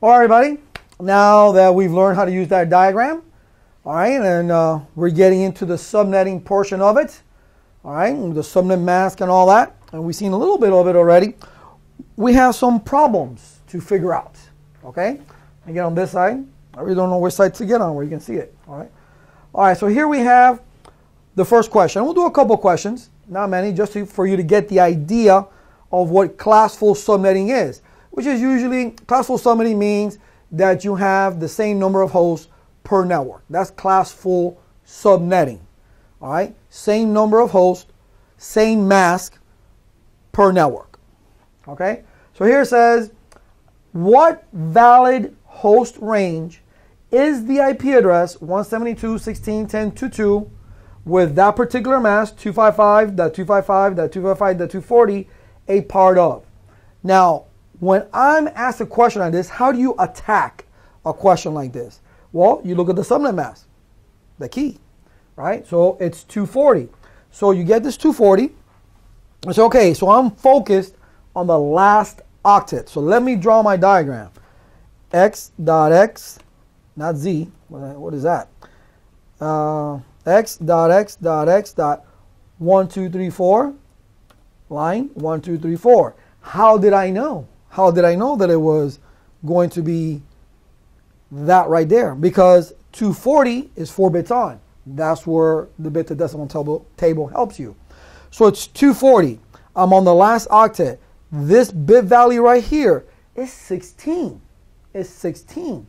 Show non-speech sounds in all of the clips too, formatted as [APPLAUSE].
All right, everybody. Now that we've learned how to use that diagram, all right, and uh, we're getting into the subnetting portion of it, all right, the subnet mask and all that, and we've seen a little bit of it already. We have some problems to figure out, okay? And get on this side. I really don't know which side to get on where you can see it, all right? All right, so here we have the first question. We'll do a couple questions, not many, just to, for you to get the idea of what classful subnetting is, which is usually, classful subnetting means that you have the same number of hosts per network. That's classful subnetting. All right, same number of hosts, same mask per network. Okay, so here it says, what valid host range is the IP address 172.16.10.22 with that particular mask 255.255.255.240 a part of? Now, when I'm asked a question like this, how do you attack a question like this? Well, you look at the subnet mask, the key, right? So it's 240. So you get this 240. It's okay. So I'm focused on the last octet. So let me draw my diagram. X dot X, not Z. What is that? Uh, X dot X dot X dot one, two, three, four. Line one, two, three, four. How did I know? How did I know that it was going to be that right there? Because 240 is four bits on. That's where the bit to decimal table, table helps you. So it's 240. I'm on the last octet. This bit value right here is 16. It's 16.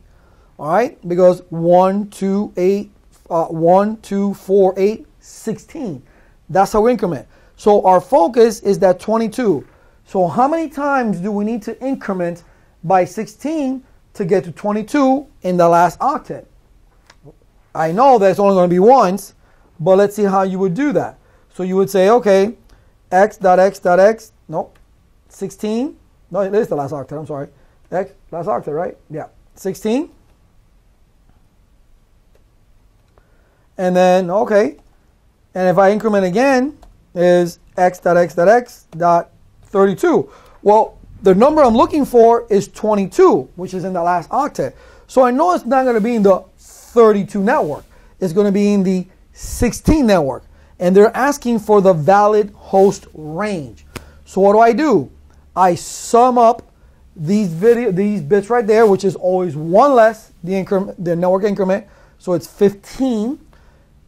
All right? Because 1, 2, 8, uh, 1, 2, 4, 8, 16. That's our increment. So our focus is that 22. So how many times do we need to increment by 16 to get to 22 in the last octet? I know that it's only going to be once, but let's see how you would do that. So you would say, okay, x dot x dot x, nope, 16. No, it is the last octet, I'm sorry. X, last octet, right? Yeah, 16. And then, okay, and if I increment again, is x dot x dot x dot 32. Well, the number I'm looking for is 22, which is in the last octet. So I know it's not going to be in the 32 network. It's going to be in the 16 network. And they're asking for the valid host range. So what do I do? I sum up these video these bits right there, which is always one less the increment the network increment. So it's 15.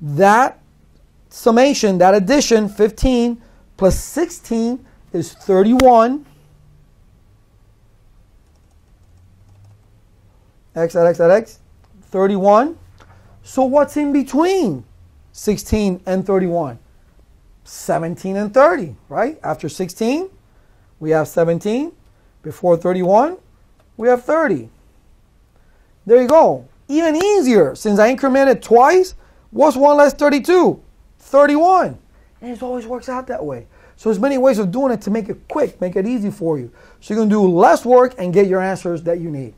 That summation, that addition, 15 plus 16 is 31. X at X X, 31. So what's in between 16 and 31? 17 and 30, right? After 16, we have 17. Before 31, we have 30. There you go. Even easier, since I incremented twice, what's 1 less 32? 31. And it always works out that way. So there's many ways of doing it to make it quick, make it easy for you. So you can do less work and get your answers that you need.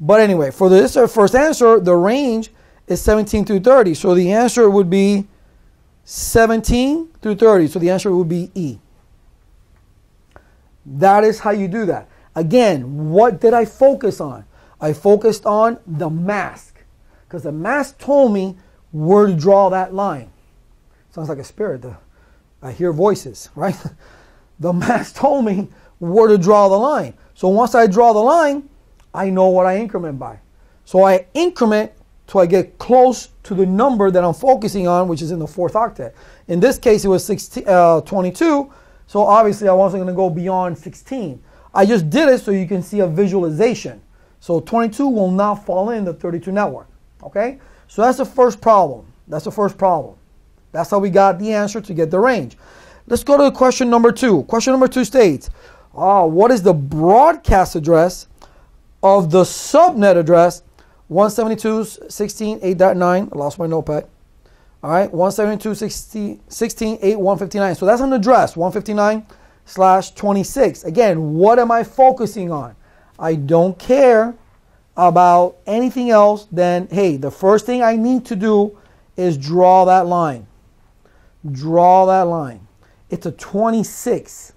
But anyway, for this uh, first answer, the range is 17 through 30. So the answer would be 17 through 30. So the answer would be E. That is how you do that. Again, what did I focus on? I focused on the mask because the mask told me where to draw that line. Sounds like a spirit. I hear voices, [LAUGHS] right? the mask told me where to draw the line. So once I draw the line, I know what I increment by. So I increment till I get close to the number that I'm focusing on, which is in the fourth octet. In this case, it was 16, uh, 22. So obviously, I wasn't going to go beyond 16. I just did it so you can see a visualization. So 22 will not fall in the 32 network. Okay? So that's the first problem. That's the first problem. That's how we got the answer to get the range. Let's go to question number two. Question number two states, uh, what is the broadcast address of the subnet address 172.16.8.9? I lost my notepad. All right, 172.16.8.159. So that's an address, 159 slash 26. Again, what am I focusing on? I don't care about anything else than, hey, the first thing I need to do is draw that line draw that line. It's a 26.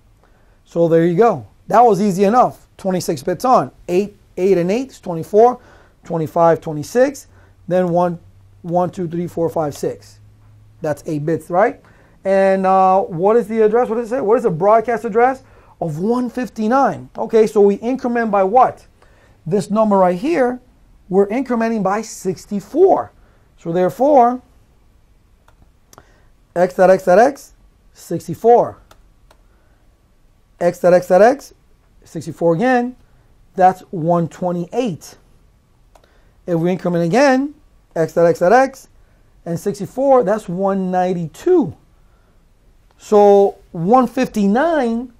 So there you go. That was easy enough. 26 bits on. 8, 8 and 8 is 24, 25, 26. Then 1, 1, 2, 3, 4, 5, 6. That's 8 bits, right? And uh, what is the address? What does it say? What is the broadcast address? Of 159. Okay, so we increment by what? This number right here, we're incrementing by 64. So therefore, x dot x dot x, 64. x dot x dot x, 64 again, that's 128. If we increment again, x dot x dot x, and 64, that's 192. So 159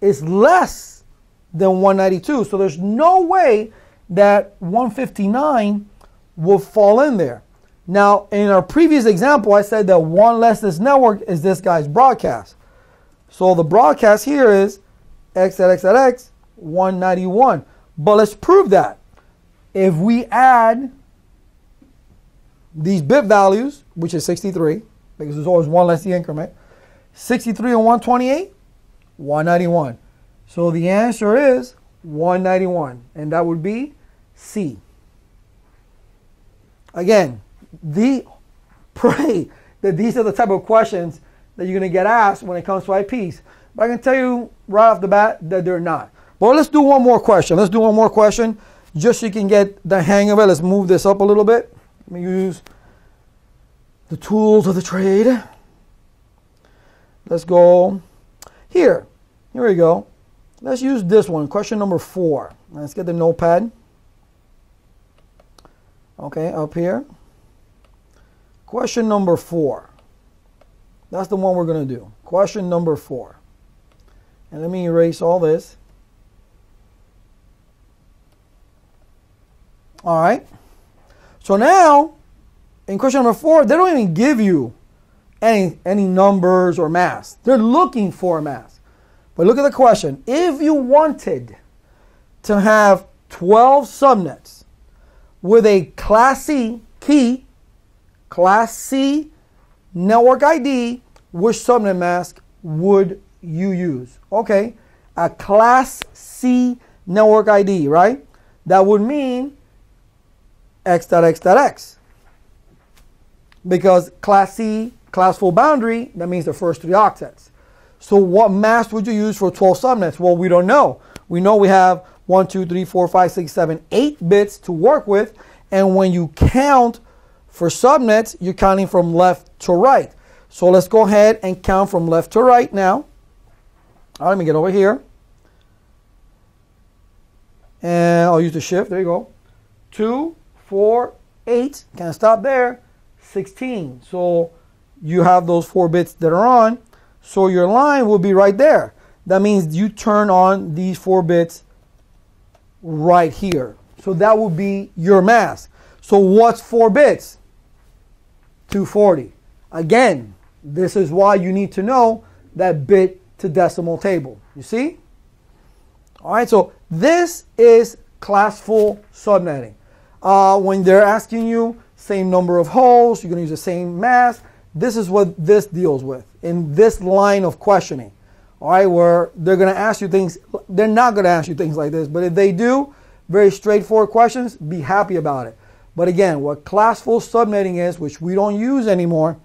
is less than 192. So there's no way that 159 will fall in there. Now, in our previous example, I said that one less this network is this guy's broadcast. So the broadcast here is x at x at x, 191. But let's prove that. If we add these bit values, which is 63, because there's always one less the increment, 63 and 128, 191. So the answer is 191, and that would be C. Again, the pray that these are the type of questions that you're going to get asked when it comes to IPs. But I can tell you right off the bat that they're not. But let's do one more question. Let's do one more question just so you can get the hang of it. Let's move this up a little bit. Let me use the tools of the trade. Let's go here. Here we go. Let's use this one. Question number four. Let's get the notepad. Okay, up here. Question number four. That's the one we're going to do. Question number four. And let me erase all this. All right. So now, in question number four, they don't even give you any, any numbers or mass. They're looking for mass. But look at the question. If you wanted to have 12 subnets with a Class C key Class C network ID, which subnet mask would you use? Okay, a Class C network ID, right? That would mean x.x.x. Because Class C, class full boundary, that means the first three octets. So what mask would you use for 12 subnets? Well, we don't know. We know we have 1, 2, 3, 4, 5, 6, 7, 8 bits to work with. And when you count for subnets, you're counting from left to right. So let's go ahead and count from left to right now. All right, let me get over here. And I'll use the shift. There you go. Two, four, eight. Can't stop there. 16. So you have those four bits that are on. So your line will be right there. That means you turn on these four bits right here. So that would be your mask. So what's four bits? 240. Again, this is why you need to know that bit to decimal table. You see? All right, so this is classful subnetting. Uh, when they're asking you same number of holes, you're going to use the same mask. This is what this deals with in this line of questioning. All right, where they're going to ask you things, they're not going to ask you things like this, but if they do, very straightforward questions, be happy about it. But again, what classful subnetting is, which we don't use anymore,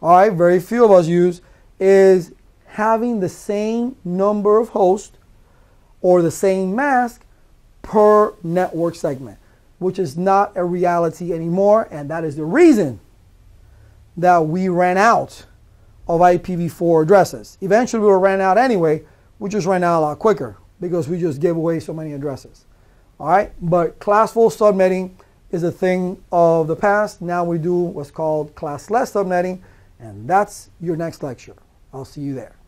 all right, very few of us use, is having the same number of hosts or the same mask per network segment, which is not a reality anymore. And that is the reason that we ran out of IPv4 addresses. Eventually, we ran out anyway. We just ran out a lot quicker because we just gave away so many addresses. All right, but classful subnetting is a thing of the past. Now we do what's called classless subnetting, and that's your next lecture. I'll see you there.